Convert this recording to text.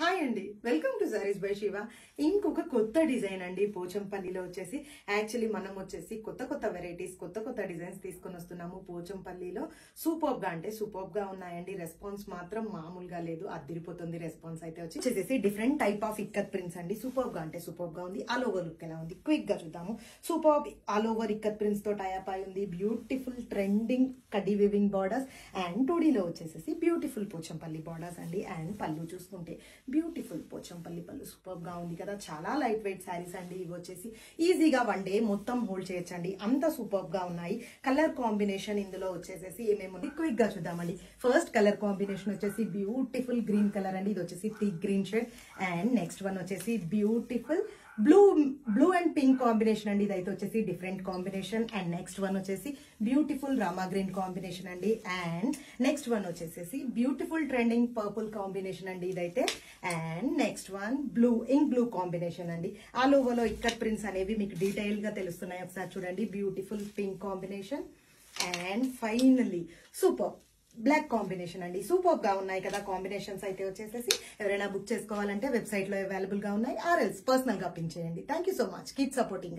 Hi అండి. Welcome to saris by Shiva ఇంకొక కొత్త డిజైన్ అండి. పోచంపల్లిలో వచ్చేసి యాక్చువల్లీ మనం వచ్చేసి కొత్త కొత్త వెరైటీస్ కొత్త కొత్త డిజైన్స్ తీసుకొని వస్తున్నాము పోచంపల్లిలో. సూపర్గా అంటే సూపర్గా ఉన్నాయండి. రెస్పాన్స్ మాత్రం మామూలుగా లేదు. అదిరిపోతుంది రెస్పాన్స్ అయితే వచ్చి. వచ్చేసి different type of ikat prints అండి. సూపర్గా అంటే సూపర్గా ఉంది. ఆల్ ఓవర్ లుక్ ఎలా ఉంది? క్విక్గా చూద్దాము. సూపర్ ఆల్ ఓవర్ ఇక్కత్ ప్రింట్స్తో టైప్ అయి ఉంది. బ్యూటిఫుల్ ట్రెండింగ్ కడ్డీ వివింగ్ బార్డర్స్ అండ్ టూడీలో వచ్చేసేసి బ్యూటిఫుల్ పోచంపల్లి బార్డర్స్ అండి. అండ్ పళ్ళు చూసుకుంటే బ్యూటిఫుల్ పోచంపల్లి పళ్ళు. సూపర్గా ఉంది కదా. చాలా లైట్ వెయిట్ శారీస్ అండి. ఇవి వచ్చేసి ఈజీగా వన్ డే మొత్తం హోల్డ్ చేయొచ్చండి. అంత సూపర్గా ఉన్నాయి. కలర్ కాంబినేషన్ ఇందులో వచ్చేసేసి ఏమేమి ఉంది క్విక్గా చూద్దామండి. ఫస్ట్ కలర్ కాంబినేషన్ వచ్చేసి బ్యూటిఫుల్ గ్రీన్ కలర్ అండి. ఇది వచ్చేసి thick green shade and next one వచ్చేసి beautiful blue blue and pink combination అండి. ఇదైతే వచ్చేసి different combination and next one వచ్చేసి బ్యూటిఫుల్ రామా గ్రీన్ కాంబినేషన్ అండి. అండ్ నెక్స్ట్ వన్ వచ్చేసేసి బ్యూటిఫుల్ ట్రెండింగ్ పర్పుల్ కాంబినేషన్ అండి ఇదైతే. And next one blue ink blue combination అండి. ఆల్ ఓవర్లో ఇక్కడ ప్రింట్స్ అనేవి మీకు డీటెయిల్గా తెలుస్తున్నాయి. ఒకసారి చూడండి beautiful pink combination. And finally super black combination అండి. సూపర్గా ఉన్నాయి కదా కాంబినేషన్స్ అయితే వచ్చేసేసి. ఎవరైనా బుక్ చేసుకోవాలంటే వెబ్సైట్లో అవైలబుల్గా ఉన్నాయి. ఆర్ఎల్స్ పర్సనల్గా పిన్ చేయండి. Thank you so much keep supporting